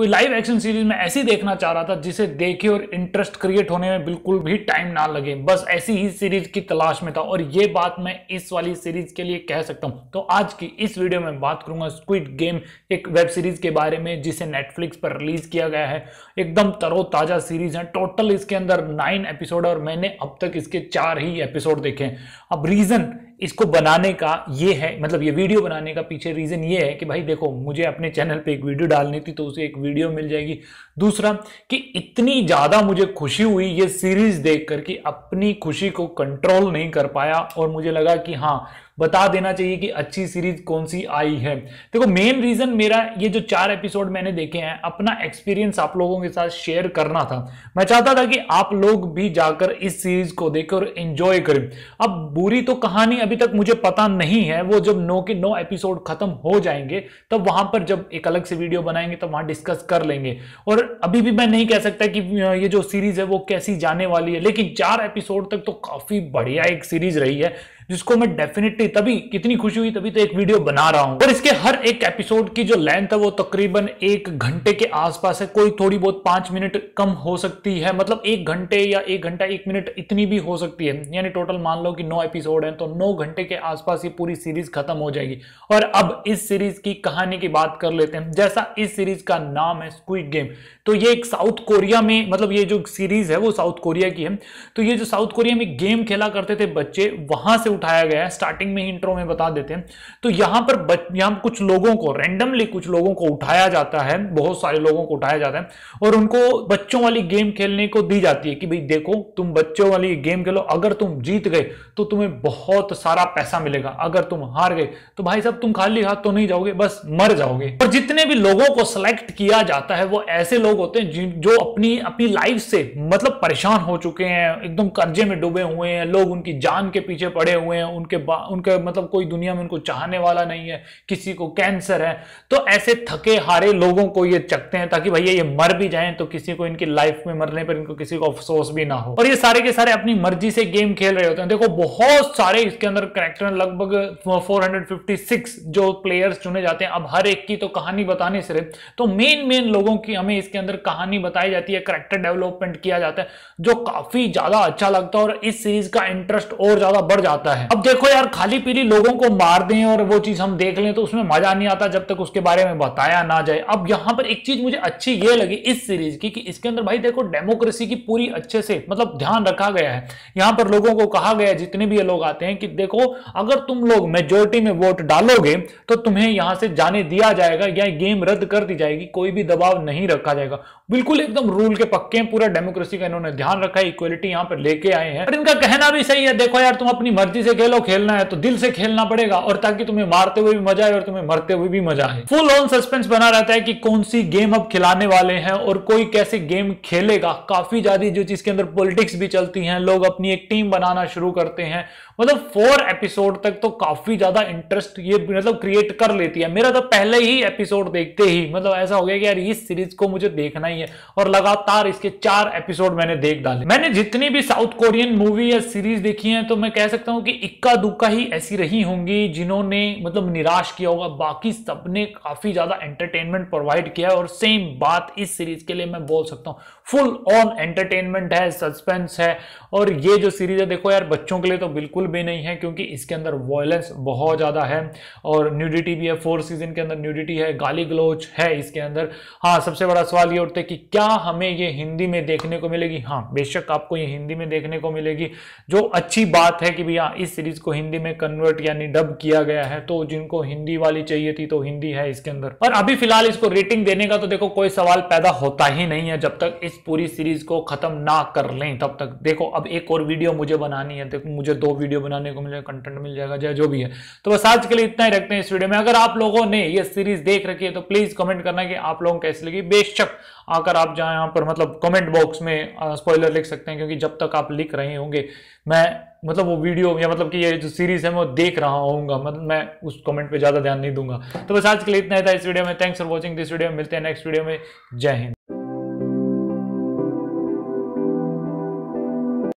कोई live action series में ऐसी देखना चाह रहा था जिसे देखे और इंटरेस्ट क्रिएट होने में बिल्कुल भी टाइम ना लगे। बस ऐसी ही सीरीज़ की तलाश में था और ये बात मैं इस वाली सीरीज़ के लिए कह सकता हूँ। तो आज की इस वीडियो में बात करूँगा स्क्विड गेम एक वेब सीरीज़ के बारे में जिसे नेटफ्लिक्स पर रिलीज़ किया गया है। एकदम तरोताजा सीरीज़ है। टोटल इसके अंदर नाइन एपिसोड और मैंने अब तक इसके चार ही एपिसोड देखे हैं। अब रीजन इसको बनाने का ये है मतलब ये वीडियो बनाने का पीछे रीजन ये है कि भाई देखो, मुझे अपने चैनल पे एक वीडियो डालनी थी तो उसे एक वीडियो मिल जाएगी। दूसरा, कि इतनी ज़्यादा मुझे खुशी हुई ये सीरीज़ देखकर कि अपनी खुशी को कंट्रोल नहीं कर पाया और मुझे लगा कि हाँ बता देना चाहिए कि अच्छी सीरीज़ कौन सी आई है। देखो मेन रीजन मेरा ये जो चार एपिसोड मैंने देखे हैं, अपना एक्सपीरियंस आप लोगों के साथ शेयर करना था। मैं चाहता था कि आप लोग भी जाकर इस सीरीज़ को देखें और एंजॉय करें। अब बुरी तो कहानी अभी तक मुझे पता नहीं है, वो जब नो के नो एपिसोड खत्म हो जाएँगे, तब वहाँ पर जब एक अलग से वीडियो बनाएँगे, तब वहाँ डिस्कस कर लेंगे। और अभी भी मैं नहीं कह सकता कि ये जो सीरीज़ है वो कैसी जाने वाली है, लेकिन चार एपिसोड तक तो काफ़ी बढ़िया एक सीरीज़ रही है। जिसको मैं डेफिनेटली तभी, कितनी खुशी हुई तभी तो एक वीडियो बना रहा हूँ। और इसके हर एक एपिसोड की जो लेंथ है वो तकरीबन एक घंटे के आसपास है। कोई थोड़ी बहुत पाँच मिनट कम हो सकती है। मतलब एक घंटे या एक घंटा, एक मिनट इतनी भी हो सकती है। यानी टोटल मान लो कि नौ एपिसोड है तो नौ घंटे के आसपास ये पूरी सीरीज़ खत्म हो जाएगी। और अब इस सीरीज़ की कहानी की बात कर लेते हैं। जैसा इस सीरीज़ का नाम है स्क्विड गेम तो ये एक साउथ कोरिया में मतलब ये जो सीरीज़ है वो साउथ कोरिया की है। तो ये जो साउथ कोरिया में गेम खेला करते थे बच्चे, वहाँ से उठाया गया है स्टार्टिंग में इंट्रो में बता देते हैं। तो यहाँ पर यहाँ कुछ लोगों को रैंडमली कुछ लोगों को उठाया जाता है, बहुत सारे लोगों को उठाया जाता है, और उनको बच्चों वाली गेम खेलने को दी जाती है कि भाई देखो, तुम बच्चों वाली गेम खेलो, अगर तुम जीत गए तो तुम्हें बहुत सारा पैसा मिलेगा, अगर तुम हार गए तो भाई साहब तुम खाली हाथ तो नहीं जाओगे, बस मर जाओगे। और जितने भी लोगों को सिलेक्ट किया जाता है, वो ऐसे लोग होते हैं जो अपनी अपनी लाइफ से मतलब परेशान हो चुके हैं, एकदम कर्जे में डूबे हुए हैं, लोग उनकी जान के पीछे पड़े हुए हैं, उनके उनके मतलब कोई दुनिया में उनको चाहने वाला नहीं है, किसी को कैंसर है तो ऐसे थके हारे लोगों को ये चकते हैं ताकि भैया ये मर भी जाएँ तो किसी को इनकी लाइफ में मरने पर इनको किसी को अफसोस भी ना हो। और ये सारे के सारे अपनी मर्ज़ी से गेम खेल रहे होते हैं। देखो, बहुत सारे इसके अंदर करेक्टर लगभग 456 जो प्लेयर्स चुने जाते हैं। अब हर एक की तो कहानी बताने से तो मेन मेन लोगों की हमें इसके अंदर कहानी बताई जाती है करेक्टर डेवलपमेंट किया जाता है, जो काफ़ी ज़्यादा अच्छा लगता है और इस सीरीज़ का इंटरेस्ट और ज़्यादा बढ़ जाता है। अब देखो यार, खाली पीली लोगों को मार दें और वो चीज़ हम देख लें तो उसमें मज़ा नहीं आता जब तक उसके बारे में बताया ना जाए। अब यहाँ पर एक चीज़ मुझे अच्छी ये लगी इस सीरीज़ की कि इसके अंदर भाई देखो डेमोक्रेसी की पूरी अच्छे से मतलब ध्यान रखा गया है। यहाँ पर लोगों को कहा गया जितने भी ये लोग आते हैं कि देखो, अगर तुम लोग मेजोरिटी में वोट डालोगे तो तुम्हें यहाँ से जाने दिया जाएगा या गेम रद्द कर दी जाएगी, कोई भी दबाव नहीं रखा जाएगा। बिल्कुल एकदम रूल के पक्के हैं, पूरा डेमोक्रेसी का इन्होंने ध्यान रखा है इक्वलिटी यहाँ पर लेके आए हैं। और इनका कहना भी सही है, देखो यार, तुम अपनी मर्ज़ी से खेलो, खेलना है तो दिल से खेलना पड़ेगा और ताकि तुम्हें मारते हुए भी मज़ा आए और तुम्हें मरते हुए भी मज़ा आए। फुल ऑन सस्पेंस बना रहता है कि कौन सी गेम अब खिलाने वाले हैं और कोई कैसे गेम खेलेगा। काफ़ी ज़्यादा जो चीज़ के अंदर पॉलिटिक्स भी चलती हैं, लोग अपनी एक टीम बनाना शुरू करते हैं। मतलब फोर एपिसोड तक तो काफ़ी ज़्यादा इंटरेस्ट ये मतलब क्रिएट कर लेती है। मेरा तो पहले ही एपिसोड देखते ही मतलब ऐसा हो गया कि यार इस सीरीज़ को मुझे देखना ही है और लगातार इसके चार एपिसोड मैंने देख डाले। मैंने जितनी भी साउथ कोरियन मूवी या सीरीज़ देखी है तो मैं कह सकता हूँ कि इक्का दुक्का ही ऐसी रही होंगी जिन्होंने मतलब निराश किया होगा। बाकी सबने काफ़ी ज़्यादा एंटरटेनमेंट प्रोवाइड किया है और सेम बात इस सीरीज़ के लिए मैं बोल सकता हूँ। फुल ऑन एंटरटेनमेंट है सस्पेंस है और ये जो सीरीज़ है, देखो यार, बच्चों के लिए तो बिल्कुल भी नहीं है क्योंकि इसके अंदर वॉयलेंस बहुत ज़्यादा है और न्यूडिटी भी है। फोर सीज़न के अंदर न्यूडिटी है, गाली गलोच है इसके अंदर। हाँ सबसे बड़ा सवाल ये उठता है कि क्या हमें ये हिंदी में देखने को मिलेगी? हाँ बेशक आपको ये हिंदी में देखने को मिलेगी। जो अच्छी बात है कि भैया इस सीरीज़ को हिंदी में कन्वर्ट यानी डब किया गया है तो जिनको हिंदी वाली चाहिए थी तो हिंदी है इसके अंदर। और अभी फ़िलहाल इसको रेटिंग देने का तो देखो कोई सवाल पैदा होता ही नहीं है, जब तक इस पूरी सीरीज़ को खत्म ना कर लें, तब तक। देखो, अब एक और वीडियो मुझे बनानी है, देखो, मुझे दो वीडियो बनाने को मिलेगा कंटेंट मिल जाएगा चाहे जो भी है। तो बस आज के लिए इतना ही रखते हैं इस वीडियो में। अगर आप लोगों ने ये सीरीज़ देख रखी है तो प्लीज़ कमेंट करना कि आप लोगों को कैसी लगी। बेशक आकर आप जहाँ यहाँ पर मतलब कमेंट बॉक्स में स्पॉइलर लिख सकते हैं, क्योंकि जब तक आप लिख रहे होंगे, मैं मतलब वो वीडियो या मतलब कि ये जो सीरीज़ है, मैं देख रहा होऊँगा। मतलब मैं उस कमेंट पे ज़्यादा ध्यान नहीं दूँगा। तो बस आज के लिए इतना ही था इस वीडियो में। Thanks for watching this video मिलते हैं नेक्स्ट वीडियो में। जय हिंद।